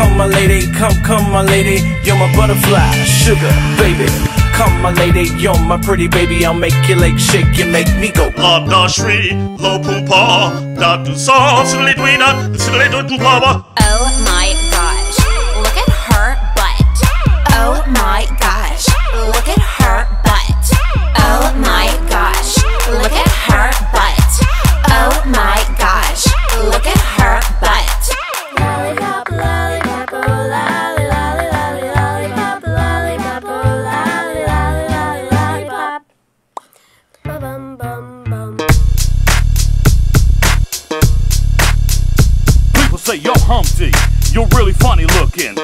Come my lady, come, come my lady, you're my butterfly, sugar baby. Come my lady, you're my pretty baby. I'll make your legs shake and make me go. La da shri, lo pum pa, da du sa, silly du pava. Oh my People say, you're Humpty, you're really funny looking.